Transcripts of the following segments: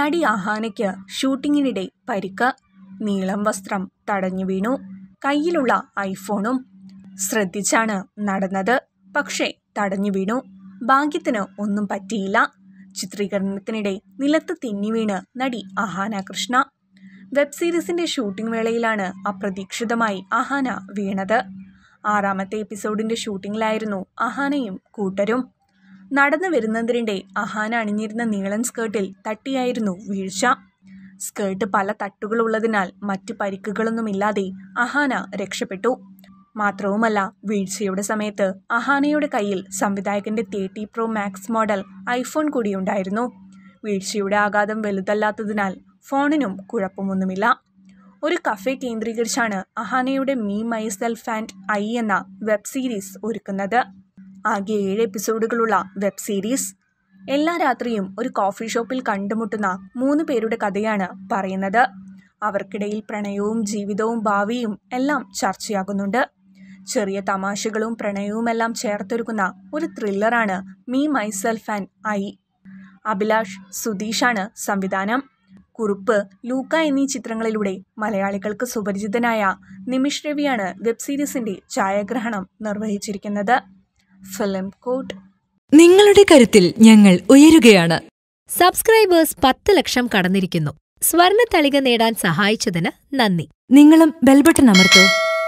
നടി ആഹാനയ്ക്ക് ഷൂട്ടിങ്ങിനിടെ പരിക്ക്. നീളം വസ്ത്രം തടഞ്ഞു വീണു. കയ്യിലുള്ള ഐഫോണും ശ്രദ്ധിച്ചാണ് നടന്നത്. പക്ഷേ തടഞ്ഞു വീണു. ഭാഗ്യത്തിന് ഒന്നും പറ്റിയില്ല. ചിത്രീകരണത്തിനിടെ നിലത്ത് തെന്നി വീണ് നടി ആഹാന കൃഷ്ണ. വെബ് സീരീസിന്റെ ഷൂട്ടിംഗ് വേളയിലാണ് അപ്രതീക്ഷിതമായി ആഹാന വീണത്. ആറാമത്തെ എപ്പിസോഡിന്റെ ഷൂട്ടിംഗിലായിരുന്നു അഹാനയും കൂട്ടരും. നടന്നു വരുന്നതിനിടെ അഹാന അണിഞ്ഞിരുന്ന നീളൻ സ്കേർട്ടിൽ തട്ടിയായിരുന്നു വീഴ്ച. സ്കേർട്ട് പല തട്ടുകളുള്ളതിനാൽ മറ്റു പരിക്കുകളൊന്നുമില്ലാതെ അഹാന രക്ഷപ്പെട്ടു. മാത്രവുമല്ല വീഴ്ചയുടെ സമയത്ത് അഹാനയുടെ കയ്യിൽ സംവിധായകന്റെ thirty pro max model iPhone കൂടിയുണ്ടായിരുന്നു. വീഴ്ചയുടെ ആഘാതം വലുതല്ലാത്തതിനാൽ ഫോണിനും കുഴപ്പമൊന്നുമില്ല. ഒരു കഫേ കേന്ദ്രീകരിച്ചാണ് അഹാനയുടെ മീ മൈസെൽഫ് ആൻഡ് ഐ എന്ന വെബ് സീരീസ് ഒരുക്കുന്നത്. ആകെ ഏഴ് എപ്പിസോഡുകളുള്ള വെബ് സീരീസ്. എല്ലാ രാത്രിയും ഒരു കോഫി ഷോപ്പിൽ കണ്ടുമുട്ടുന്ന മൂന്ന് പേരുടെ കഥയാണ് പറയുന്നത്. അവർക്കിടയിൽ പ്രണയവും ജീവിതവും ഭാവിയും എല്ലാം ചർച്ചയാകുന്നുണ്ട്. ചെറിയ തമാശകളും പ്രണയവുമെല്ലാം ചേർത്തൊരുക്കുന്ന ഒരു ത്രില്ലറാണ് me myself and I. Abhilash സുധീഷാണ് സംവിധാനം. കുറുപ്പ് ലൂക്ക എന്നീ ചിത്രങ്ങളിലൂടെ മലയാളികൾക്ക് സുപരിചിതനായ നിമിഷ് രവിയാണ് വെബ് സീരീസിന്റെ ഛായാഗ്രഹണം നിർവഹിച്ചിരിക്കുന്നത്. ഫിലിം കോട്ട്. നിങ്ങളുടെ കരുത്തിൽ ഞങ്ങൾ ഉയരുകയാണ്. സബ്സ്ക്രൈബേഴ്സ് പത്ത് ലക്ഷം കടന്നിരിക്കുന്നു. സ്വർണ തളിക നേടാൻ സഹായിച്ചതിന് നന്ദി. നിങ്ങളും ബെൽബട്ടൺ അമർത്തോ.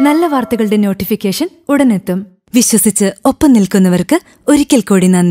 നല്ല വാർത്തകളുടെ നോട്ടിഫിക്കേഷൻ ഉടനെത്തും. വിശ്വസിച്ച് ഒപ്പം നിൽക്കുന്നവർക്ക് ഒരിക്കൽ കൂടി നന്ദി.